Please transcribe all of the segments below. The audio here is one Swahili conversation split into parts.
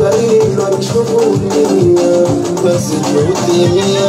Kalina, Chukuria, Kasi, Chukuria,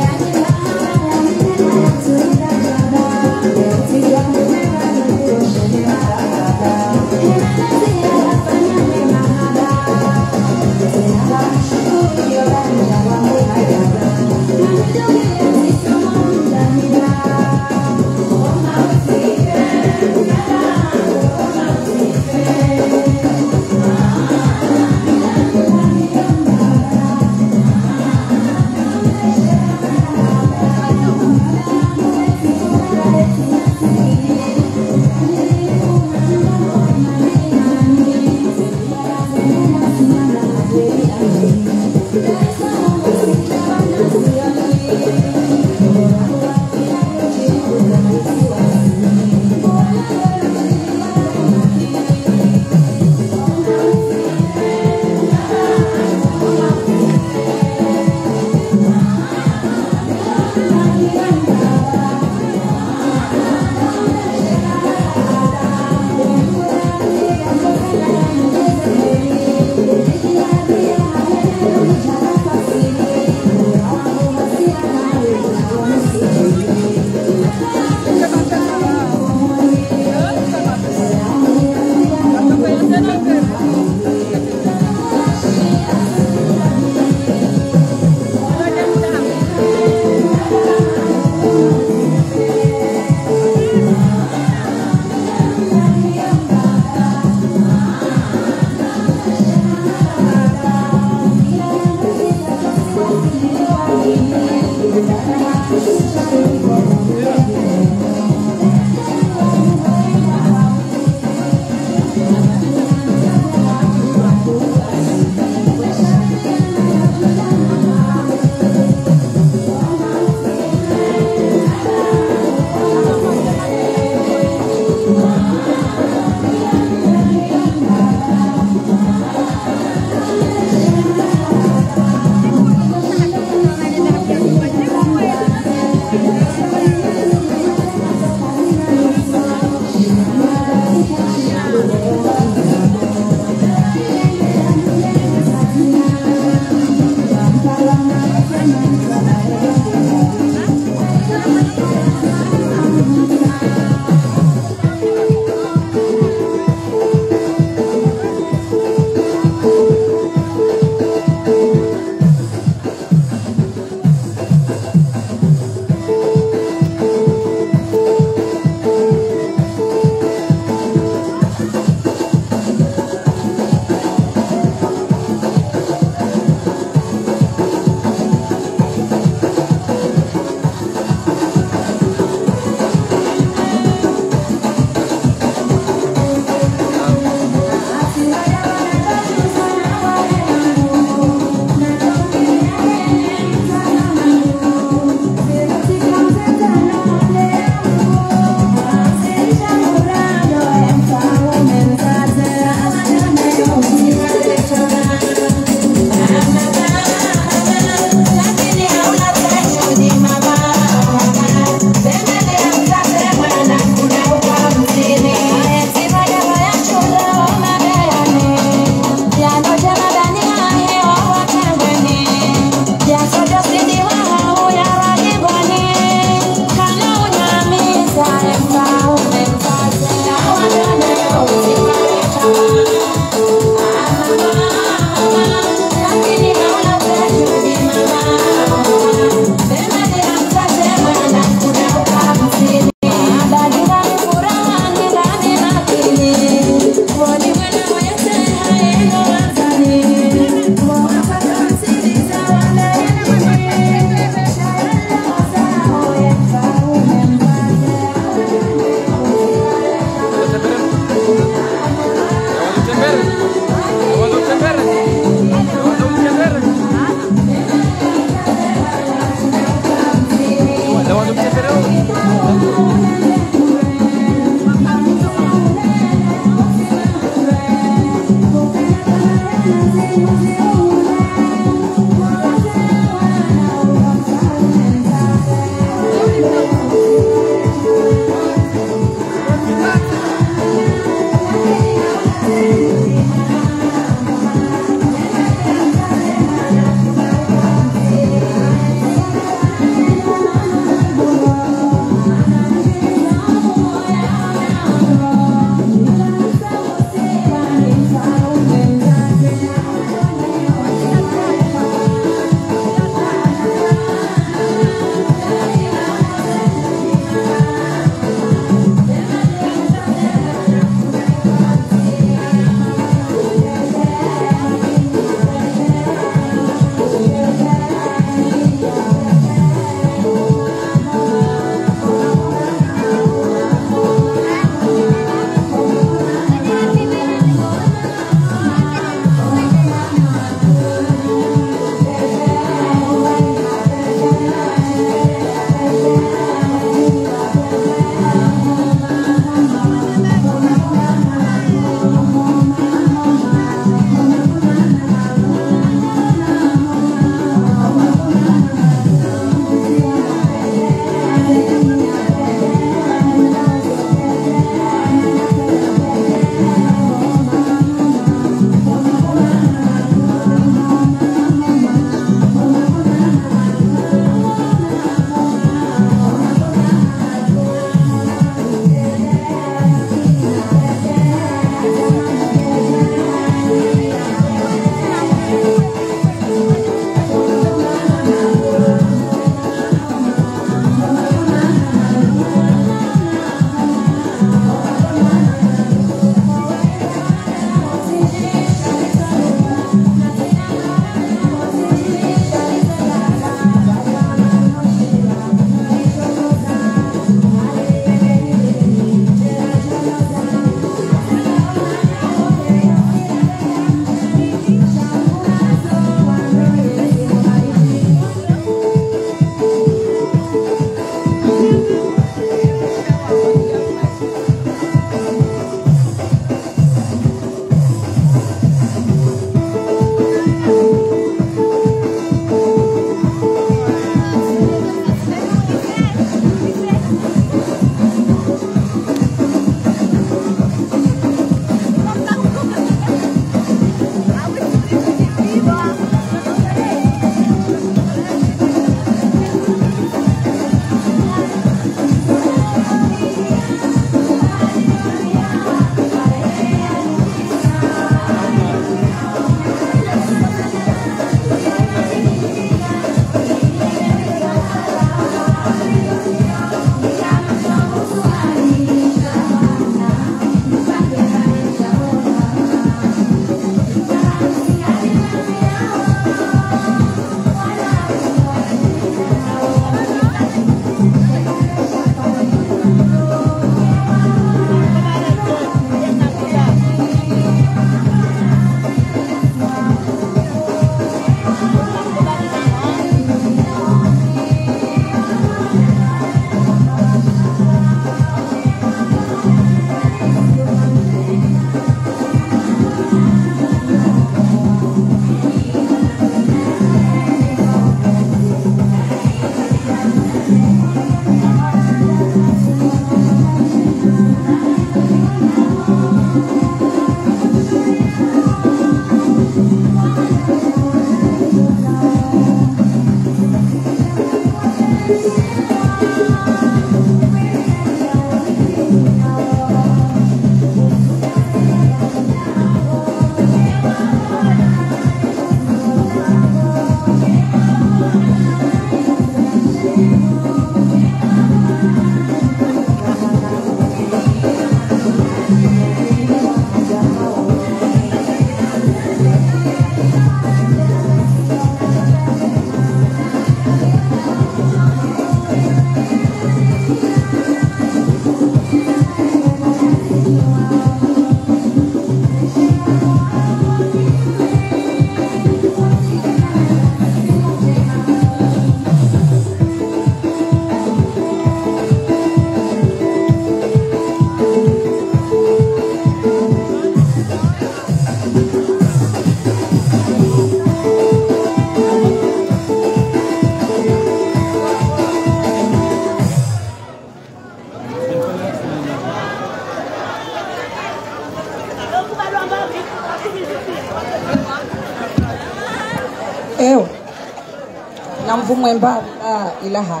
na mvumwe mbali la ilaha.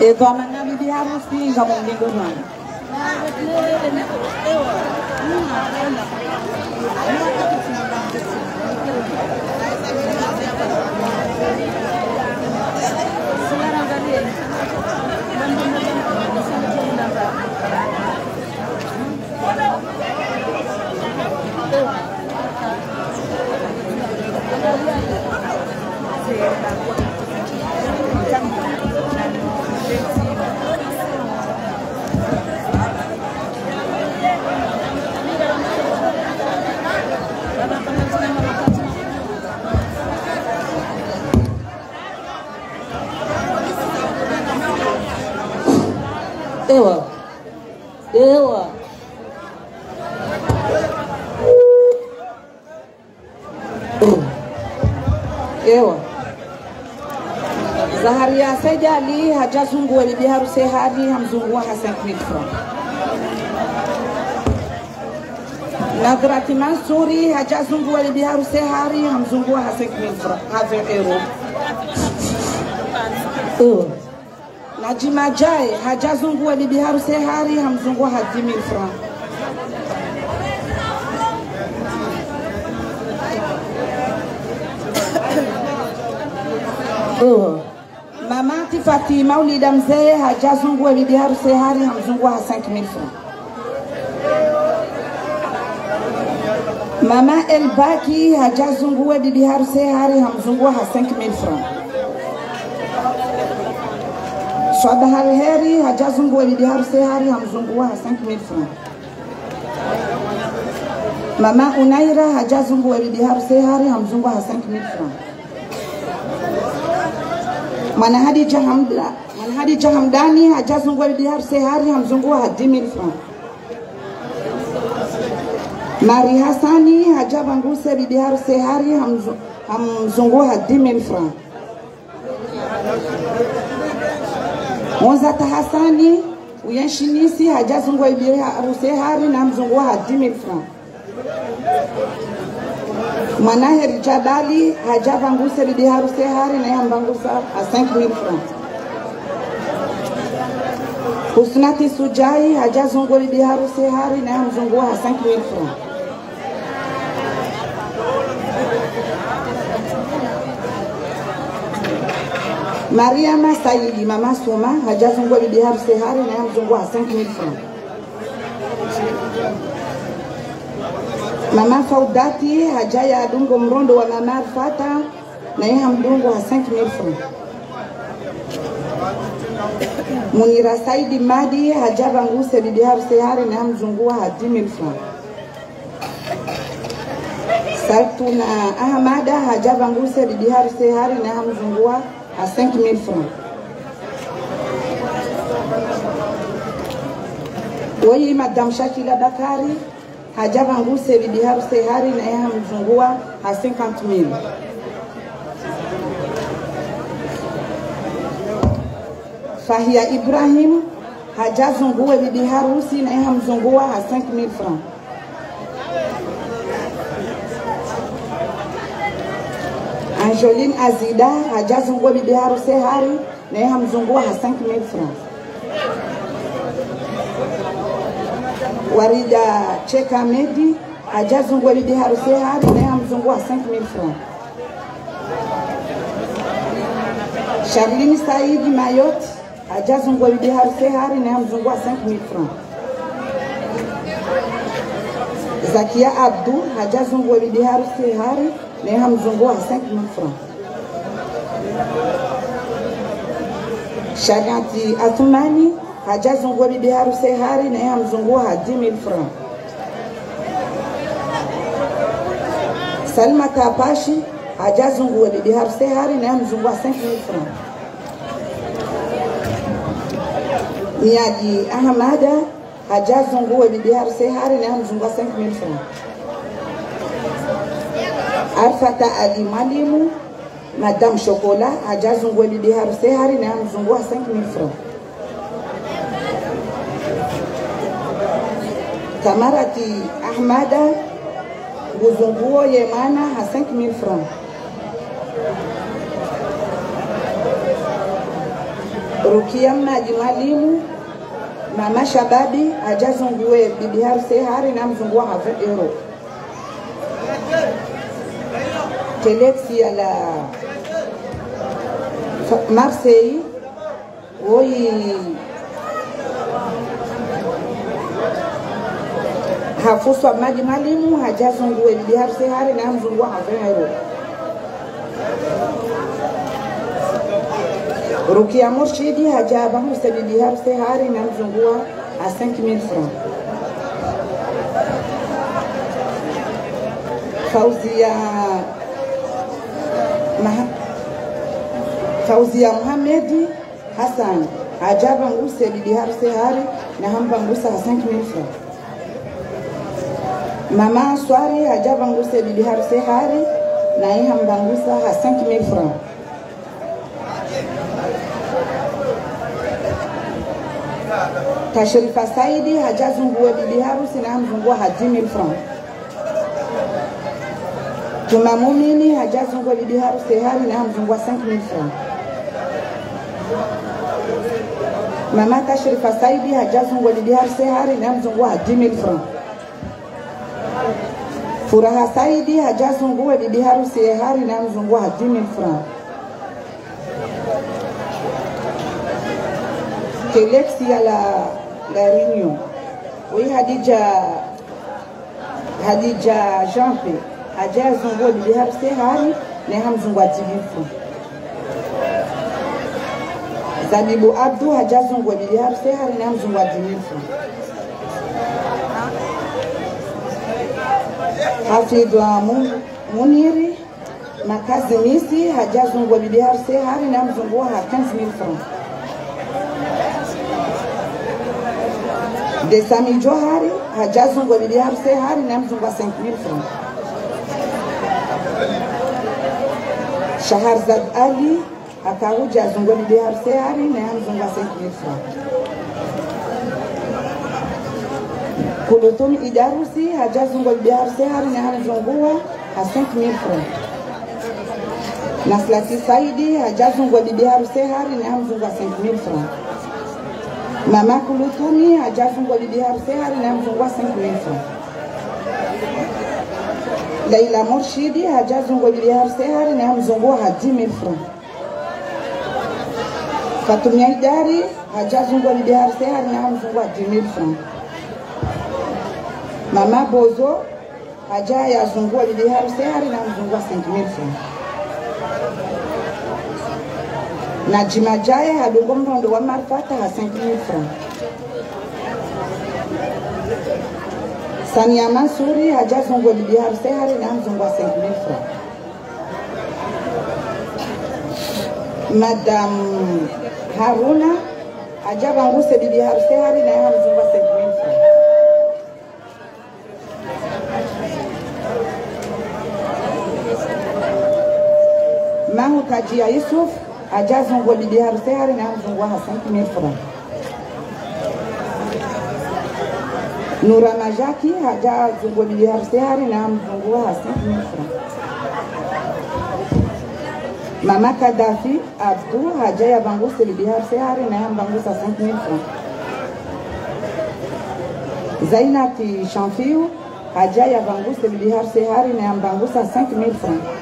Edwana na bibi harusi nga mumlingo nwana ewa ewa ewa sejali hajazungua bibi harusi hadi hamzungua hasan milfra nadrati mansuri hajazungua bibi harusi hari hamzungua hasan milfra have euro ewa Najima Jai hajazungua bibi harusi hari hamzungua hadi mil franc. Oh. Tifati Maulida mzee hajazungua bibi harusi hari hamzungua ha 5000 francs. Mama Elbaki hajazungua bibi harusi hari hamzungua ha 5000 francs. Swada Alheri hajazungua bibi harusi hari hamzungua ha 5000 francs. Mama Unaira hajazungua bibi harusi hari hamzungua ha 5000 Mwana Hadija Hamda Mwana Hadija Hamdani hajazungua bibi harusi hari hamzungua hadimil 10000 francs. Mari Hassani hajabanguse bibi harusi hari hamzu- hamzungua hadimil 10000 francs. Mozata Hassani uyenshinisi hajazungua bibi harusi hari na hamzungua hadimil 10000 francs. Mwanahe Rijadali hajavanguse bibi haruse hari na yambangusa a 5000 francs. Husnati Sujai hajazungua bibi hari na a ha 5000 francs. Mariama Saidi mama Suma hajazungua bibi hari na yamzungua ha 5000 francs. Mama Faudati hajaya adungo mrondo wa mama fata na yeye hamdungo wa 5000 francs. Munira Saidi Madi hajaba nguse bibi harusi hari na hamzungua ha 10000 saltu na Ahmada hajaba nguse bibi harusi hari na mzungua ha 5000 francs. Woyi Madam Shakila Bakari hajava nguse bibi harusi hari na yeye hamzungua ha 50000 Fahia Ibrahim hajazungue bibi harusi na yeye hamzungua ha 5000 francs Angeline Azida hajazungua bibi harusi hari na yeye hamzungua ha 5000 francs Warida Cheka Medi hajazungua bibi harusi hari na yeye hamzungua 5000 francs. Charlene Saidi Mayot hajazungua bibi harusi hari na yeye hamzungua 5000 francs. Zakia Abdu hajazungua bibi harusi hari na yeye hamzungua 5000 francs. Shariati Athumani hajazungua bibi harusi hari na yeye hamzungua ha 10000 francs. Salma Kapashi hajazungua bibi harusi hari na yeye hamzungua 5000 francs. Miadi Ahmada hajazungua bibi harusi hari na yeye hamzungua 5000 francs. Arfata Ali Mwalimu Madame Shokola hajazungua bibi harusi hari na yeye hamzungua 5000 francs. Kamarati Ahmada nguzunguo yemana ha 5000 francs. Rukia mnaji mwalimu mama shababi ajazungue bibi harusi hari na mzungua ha 20 euro telexi ya la Marseille woyi hafuswa maji mwalimu hajazungue bibi harusi hari na mzungua hafanya 20 euro Rukia Murshidi hajaba musa bibi harusi hari na mzungua a 5000 francs Fauzia Maha, Fauzia Muhamedi Hassan hajaba nguse bibi harusi hari na hamba ngusa ha 5000 francs Mama Swari ajaba nguse bibi harusi hari na hii hamba ngusa ha 5000 francs. Tashrifa Saidi hajazungua bibi harusi na mzungua ha 10000 francs. Tuma Mumini hajazungua bibi harusi hari na mzungua 5000 francs. Mama Tashrifa Saidi hajazungua bibi harusi hari na mzungua ha 10000 francs Furaha Saidi hajazungue bibi harusi hari na mzungua ha 10000 francs ya la la Réunion. Oui, Hadija Hadija Jampe haja zungua bibi harusi hari na hamzungua tibifu. Zabibu Abdu haja zungua bibi harusi hari na hamzungua tibifu. Hafidh wa Muniri Makazi Misi hajazungua bibi harusi hari na mzungua ha 15000 francs. de Sami Johari hajazungwa bibi harusi hari na mzungua 5000 francs. Shaharzad Ali akahuja azungwa bibi harusi hari na mzungua 5000 francs. Kulutumi Idarusi hajazungwa bibi harusi hari na ha 5000 francs. Naslati Saidi hajazungwa bibi harusi hari na mzungwa 5000 francs. Mama Kulutumi hajazungwa bibi harusi hari na mfungwa 5000 francs. Laila Murshidi hajazungwa bibi harusi hari na mzungwa ha 10000 francs. Fatumia Idari hajazungwa bibi harusi hari na mzungwa 10000 francs. Mama Bozo haja yazungua bibi harusi hari na mzungwa 5000 francs. na jimajaye hadungo mrondo wa marfata ha 5000 francs Sania Mansuri hajazungwa bibi harusi hari na mzungwa 5000 francs Madam Haruna hajabanguse bibi harusi hari na mzungwa 5000 francs Mahu Kajia Yusuf ajazungwa bibi harusi hari na mzungwa ha 5000 francs. Nura Majaki hajazungwa bibi harusi hari na mzungwa Hassan Kimefra. Mama Kadafi Abdu haja ya banguse bibi harusi hari na mbangusa Hassan Kimefra. Zainati Shamfiu haja ya banguse bibi harusi hari na mbangusa 5000 francs.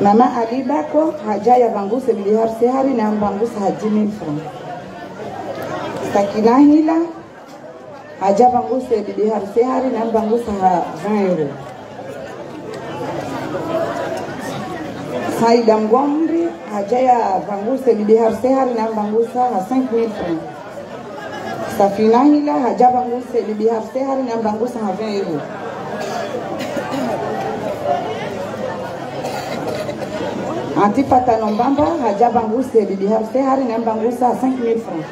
Mama Ali Bako haja ya banguse sehari harusi hari na mbangusa ha 10000 francs. Sakina Hila haja banguse bibi sehari hari na mbangusa ha 20 euro. Saida Mgomri haja ya banguse sehari harusi na mbangusa ha 5000 francs. Safina Hila haja banguse bibi sehari hari na mbangusa ha 20 euro. Antipata Nombamba hajaba nguse bibi harusi hari na mbangusa 5000 francs.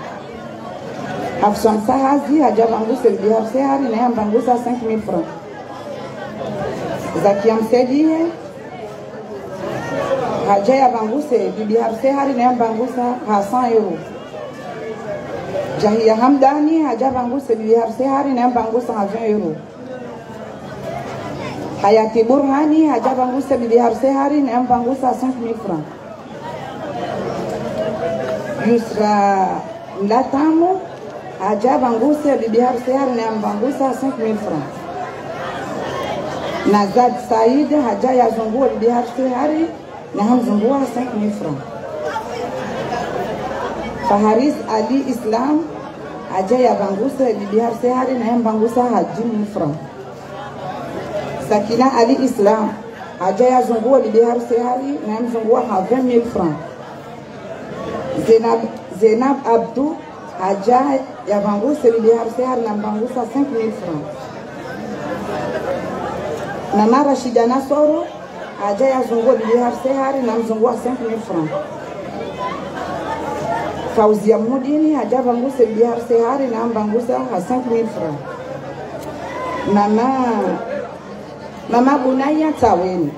Hafsan Sahazi hajaba nguse bibi harusi hari na mbangusa 5000 francs. Zakia Msedihe haja ya banguse bibi harusi hari na mbangusa ha 100 euro. Jahia Hamdani haja banguse bibi harusi hari na bangusa ha 20 euro. Hayati Burhani haja banguse bibi harusi hari na bangusa 5000 francs. Yusra Mlatamu haja banguse bibi harusi hari na bangusa 5000 francs. Nazad Said haja yazungua bibi harusi hari na hamzungua 5000 francs. Faharis Ali Islam aja ya bangusa bibi harusi hari na bangusa haji mil franc. Sakina Ali Islam aja ya zungua bibi harusi hali na mzungua ha 20 francs. franc. Zenab Zenab Abdu aja ya bangusa bibi harusi hali na bangusa 5 mil francs Mama Rashida Nasoro ajaya zungua bibi harusi hali na mzungua 5 francs. franc. Fauzia Mudini haja bibi harusi hali na bangusa ha 5000 francs. Mama Mama Bunaya Taweni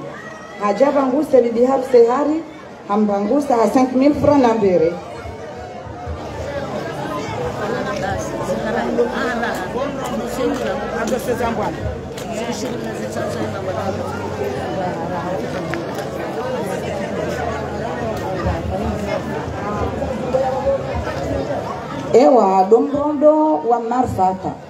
haja Bibi biar sehari hambangusa ha 5000 francs na mbere. Ewa Dombrondo wa marfata